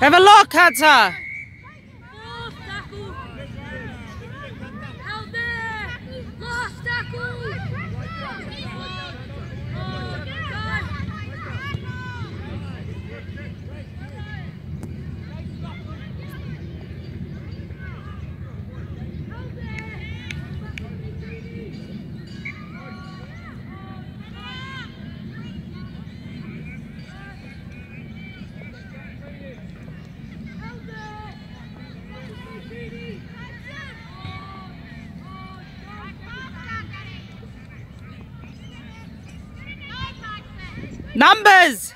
Have a look, hunter. Numbers.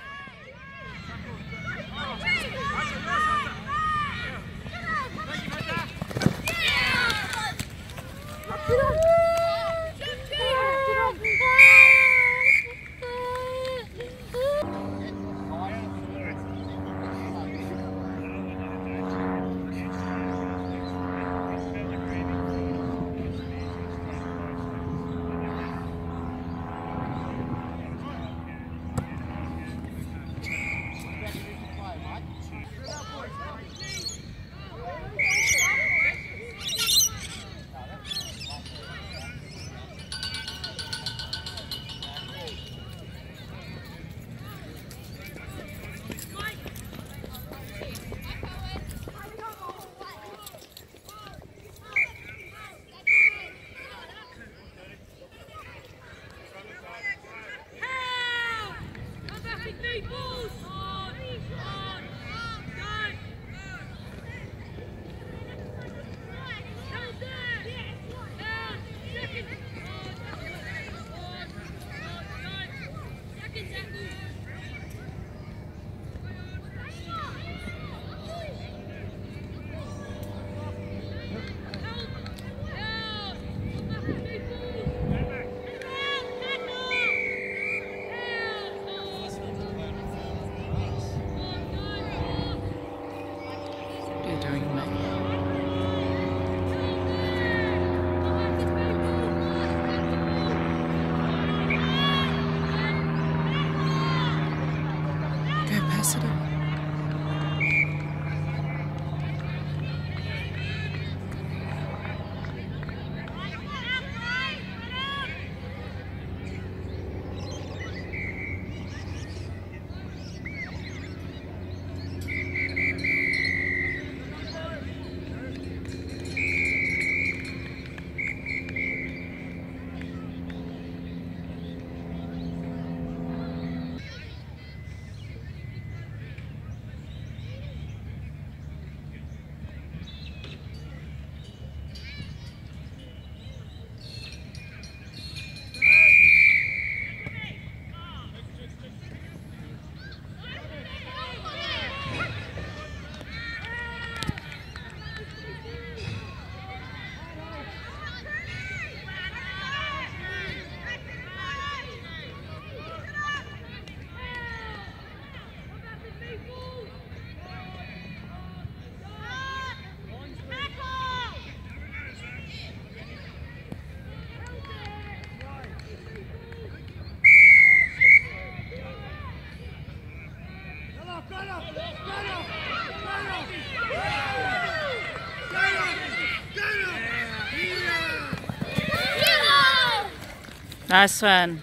Nice one.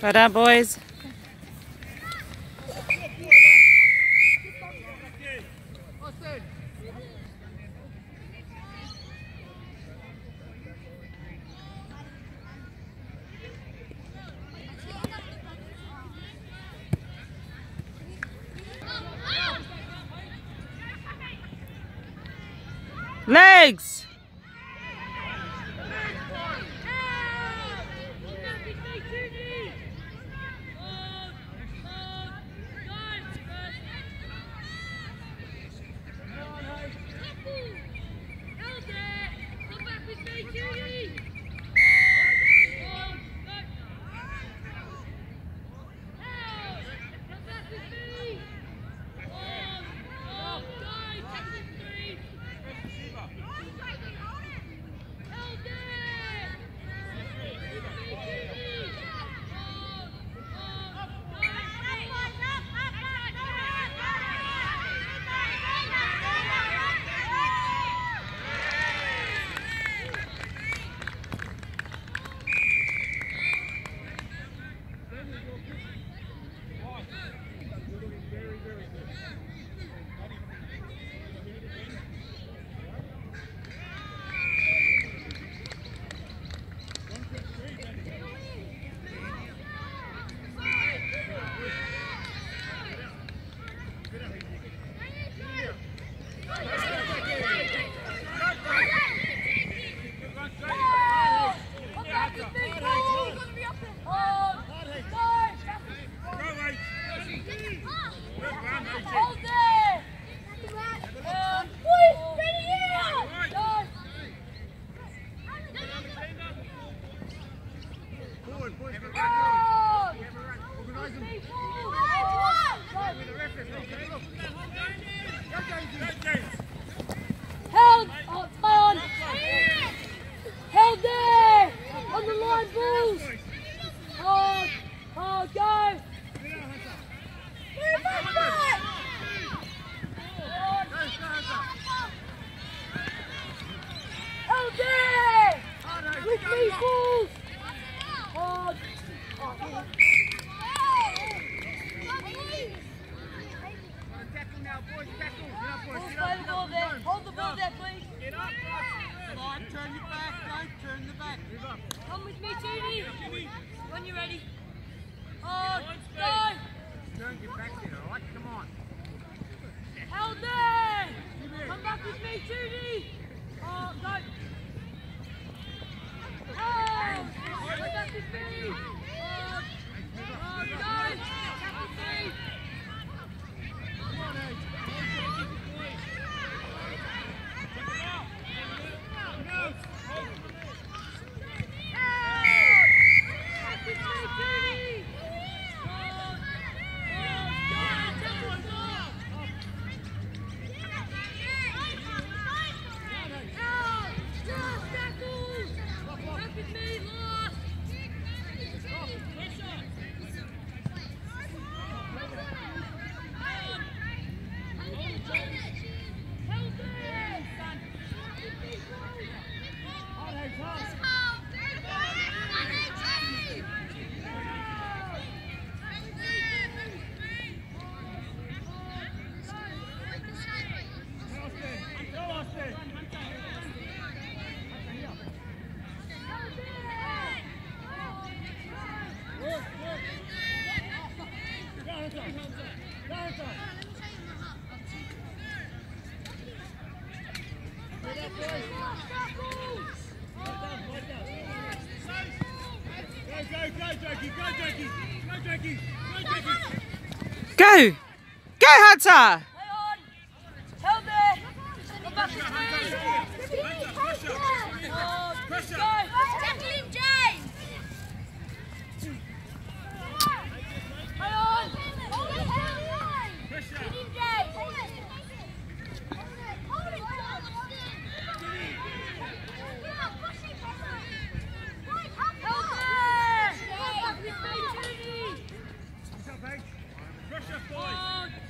Right on, boys. Go, Hunter. Play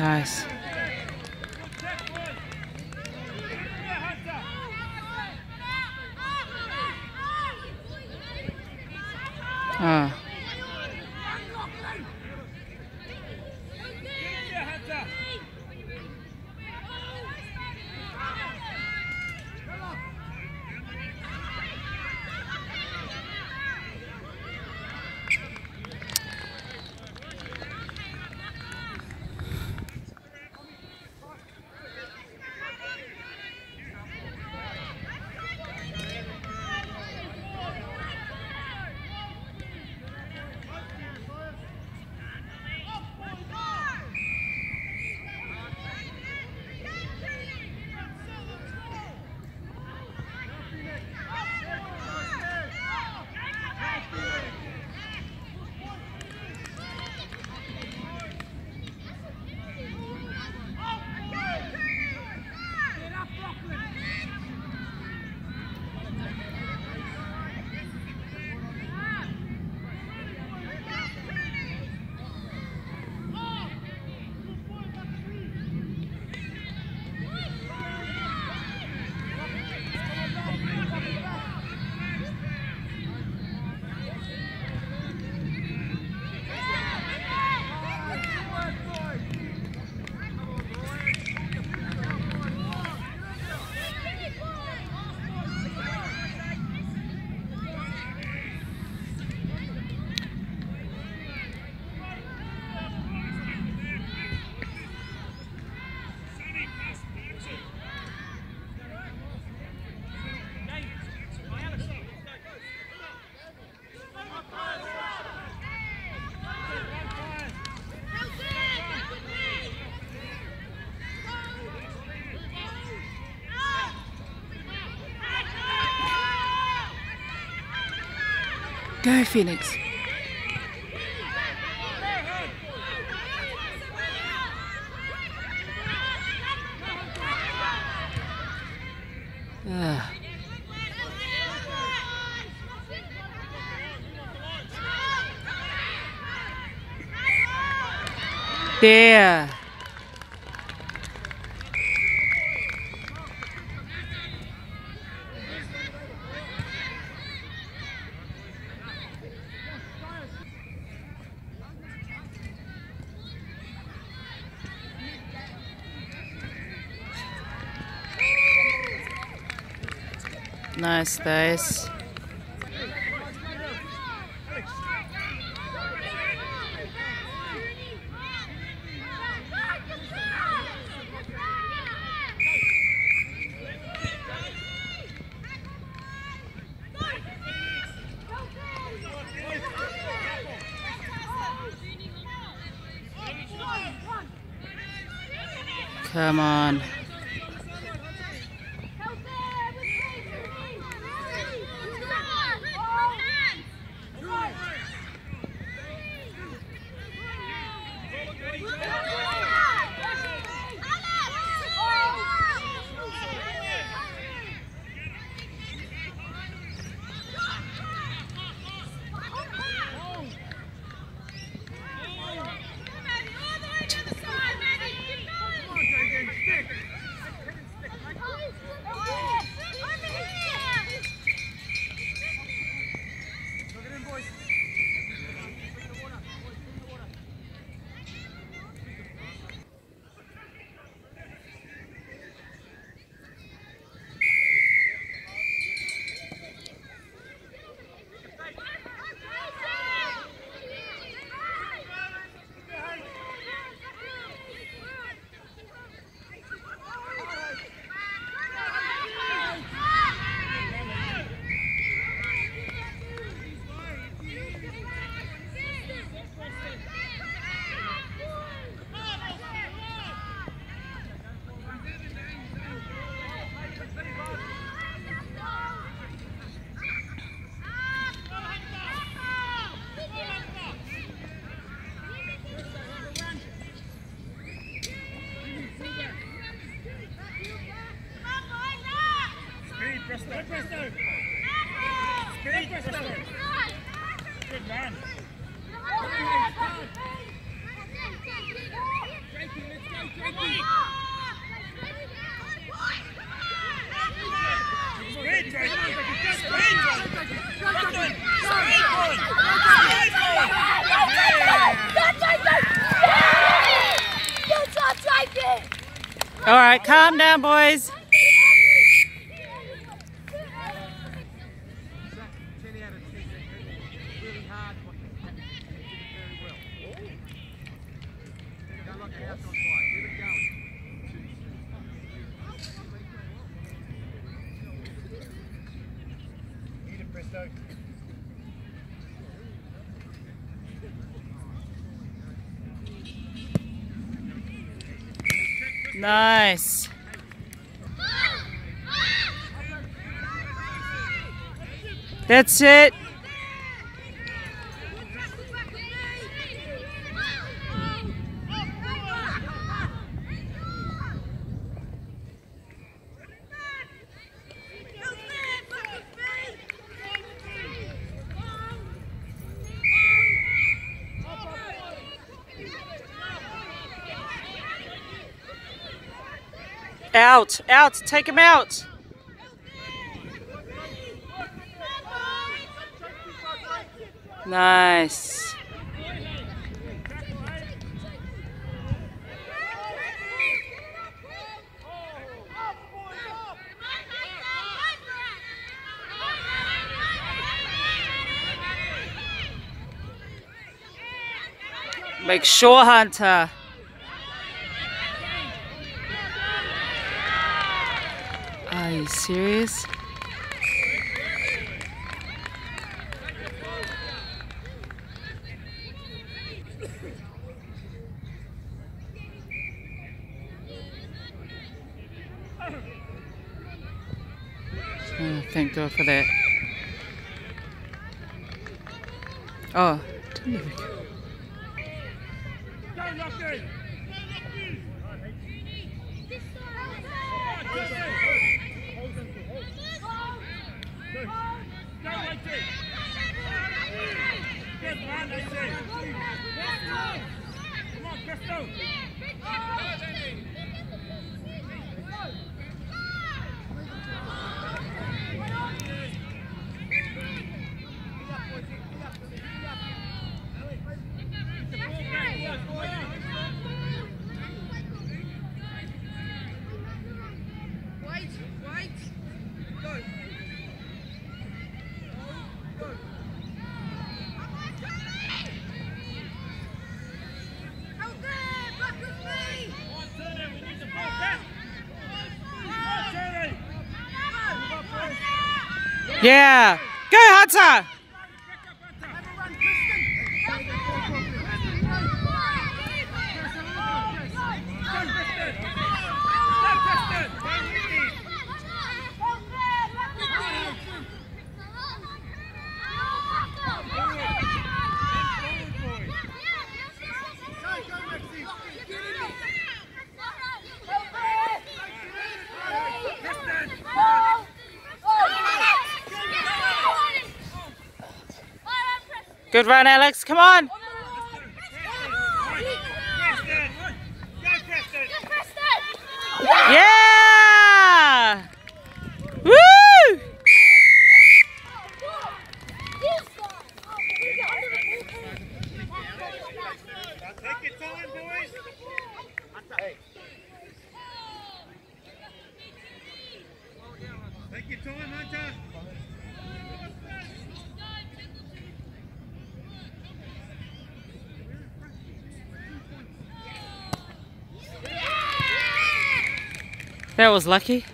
Nice. Go, Phoenix. Ah. There. Nice. Come on. All right, calm down, boys. Ten out of ten. Really hard, but you did it very well. Go like a house on fire. Keep it going. Eat it, Presto. Nice. That's it. Out, out, take him out. Nice. Make sure, Hunter. Are you serious? Oh, thank God for that. Oh, didn't go. Yeah. Go, Hunter. Good run, Alex. Come on. Yeah. Woo! Take your time, boys. Take your time, Hunter. That was lucky.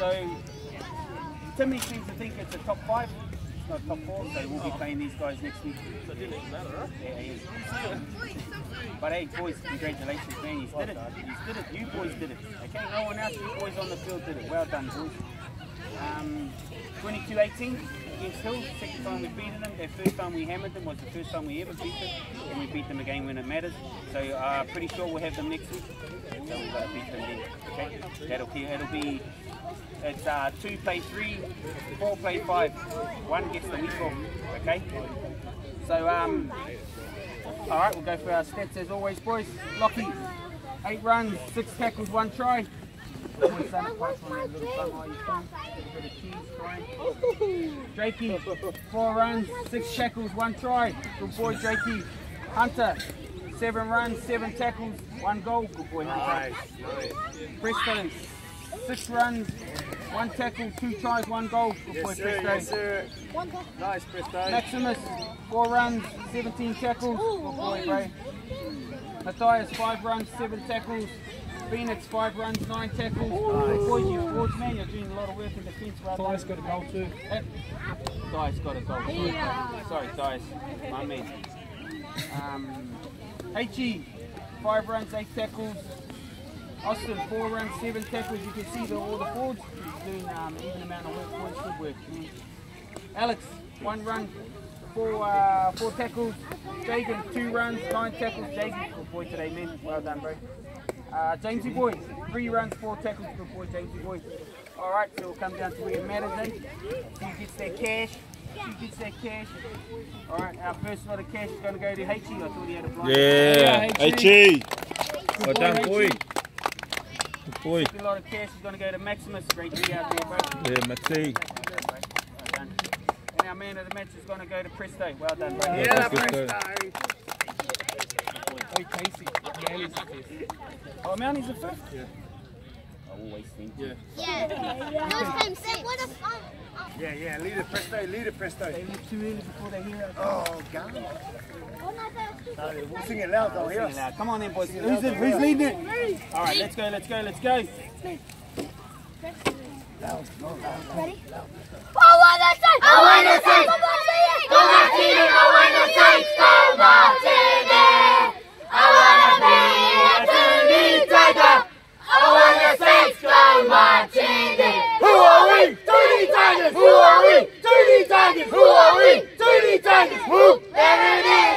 So Timmy seems to think it's a top five. It's not top four, so we'll be playing these guys next week. So it didn't matter, huh? Yeah, is. But hey, boys, congratulations, man. You did it. You did it. You boys did it. Okay, no one else. You boys on the field did it. Well done, boys. Um, 22-18 against Hill. Second time we've beaten them. Their first time we hammered them was the first time we ever beat them. And we beat them again when it matters. So uh, pretty sure we'll have them next week. So we've got to beat them then. Okay, that'll be, it'll be it's uh, two play three, four play five. One gets the week off. Okay. So um, all right, we'll go for our stats as always, boys. Lockie, eight runs, six tackles, one try. Always done it twice on that little front while you come. Get a bit of cheese, try. Drakey, four runs, six tackles, one try. Good boy, Drakey. Hunter, seven runs, seven tackles, one goal. Good boy, Hunter. Preston, six runs, one tackle, two tries, one goal. Good boy, Presto. Nice, Presto. Maximus, four runs, 17 tackles. Good boy, Bray. Matthias, five runs, seven tackles. Phoenix, five runs, nine tackles. Good boy, you forwards, man. You're doing a lot of work in defence. Well done. Got a goal too. Eh, Dice got a goal. Sorry, Sorry Dice. My man. Um, HE, five runs, eight tackles. Austin, four runs, seven tackles. You can see the, all the forwards. Doing um, even amount of work. Boys, good work. Mm. Alex, one run, four, uh, four tackles. Jagan, two runs, nine tackles. Jagan, good boy today, man. Well done, bro. Uh, Jamesy boy, three runs, four tackles. Good boy, Jamesy boy. All right, so we'll come down to where it matters, eh? Who gets their cash? Who gets their cash? All right, our first lot of cash is going to go to H. I thought he had a blind. Yeah, Good HE. Well boy, done, H. boy. Second lot of cash is going to go to Maximus. Great D out there, bro. Yeah, Matty. Well. And our man of the match is going to go to Presto. Well done, bro. Yeah, that's good. Hey, Casey. Manly's the fifth. Oh, Mounty's the fifth? Yeah. I always think. Yeah. Yeah. Last time six. What if um, Yeah, yeah, lead it, Presto, lead it, Presto. They leave too early before they hear us. Oh, God. oh, not that. We'll sing it loud, though. Right, Come on in, boys. Who's, loud, it, who's leading it? All right, let's go, let's go, let's go. Loud, loud, Ready? I want to sing! I want to sing! Who are we? Dirty Tigers! Who are we? Dirty Tigers! Who? There it is!